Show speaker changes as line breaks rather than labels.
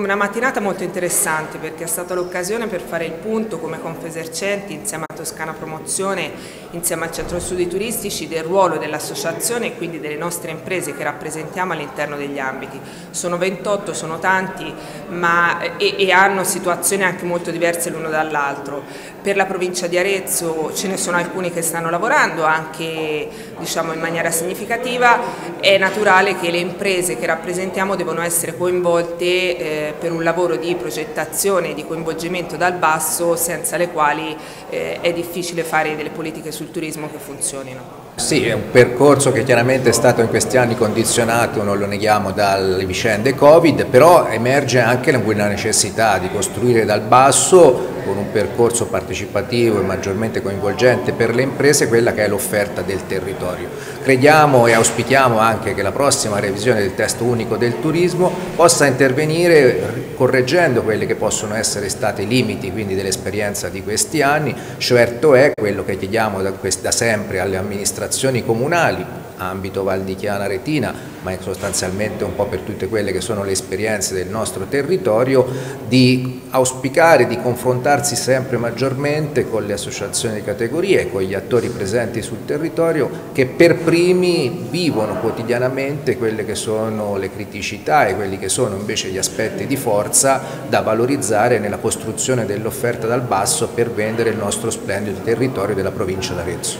Una mattinata molto interessante perché è stata l'occasione per fare il punto come Confesercenti insieme a Toscana Promozione, insieme al Centro Studi Turistici del ruolo dell'associazione e quindi delle nostre imprese che rappresentiamo all'interno degli ambiti. Sono 28, sono tanti ma, e, e hanno situazioni anche molto diverse l'uno dall'altro. Per la provincia di Arezzo ce ne sono alcuni che stanno lavorando anche diciamo, in maniera significativa, è naturale che le imprese che rappresentiamo devono essere coinvolte eh, per un lavoro di progettazione e di coinvolgimento dal basso senza le quali eh, è difficile fare delle politiche sul turismo che funzionino.
Sì, è un percorso che chiaramente è stato in questi anni condizionato, non lo neghiamo, dalle vicende Covid, però emerge anche la necessità di costruire dal basso con un percorso partecipativo e maggiormente coinvolgente per le imprese quella che è l'offerta del territorio. Crediamo e auspichiamo anche che la prossima revisione del testo unico del turismo possa intervenire correggendo quelli che possono essere stati i limiti dell'esperienza di questi anni, certo è quello che chiediamo da, da sempre alle amministrazioni comunali, ambito Val di Chiana Retina, ma sostanzialmente un po' per tutte quelle che sono le esperienze del nostro territorio, di auspicare, di confrontarsi sempre maggiormente con le associazioni di categorie, con gli attori presenti sul territorio che per primi vivono quotidianamente quelle che sono le criticità e quelli che sono invece gli aspetti di forza da valorizzare nella costruzione dell'offerta dal basso per vendere il nostro splendido territorio della provincia d'Arezzo.